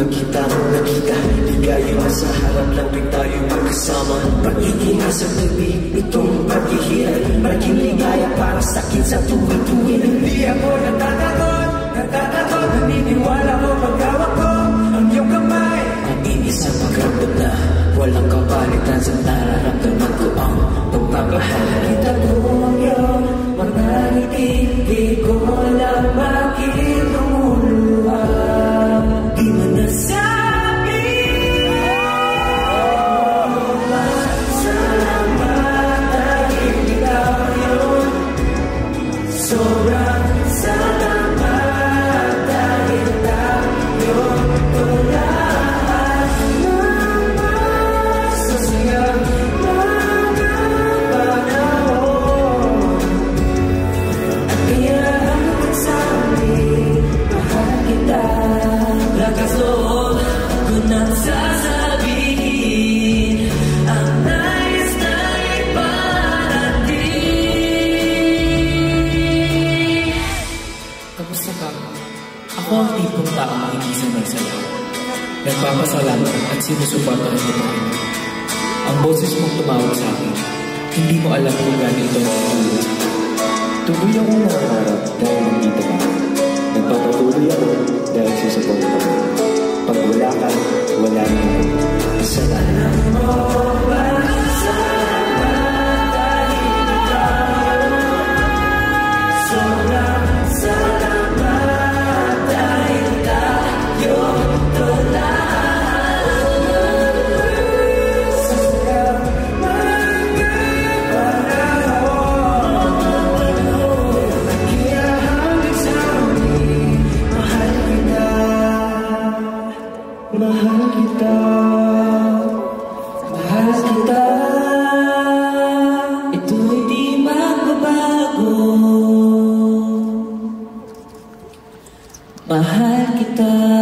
nung unang kita nakita Ligaya na sa harap lang rin tayo magkasama. Pagiging nasa tabi, itong paghihirap Malaking ligaya para sa akin sa tuwing-tuwing Hindi ako natatakot, natatakot Naniniwala ko pagkawak ko ang iyong kamay. Ang inisang pagramdam na Walang kapalitan sa nararamdaman Ako ang tipong taong hindi sa lahat. Nagpapasalamat at sinusuportahan ko pa rin. Ang boses mong tumawag sa akin, hindi mo alam kung gano'n ito nakatulog. Tuloy akong nangarap dahil nandito ka. Nagpapatuloy ako dahil susuporta ka. Pag wala Mahal kita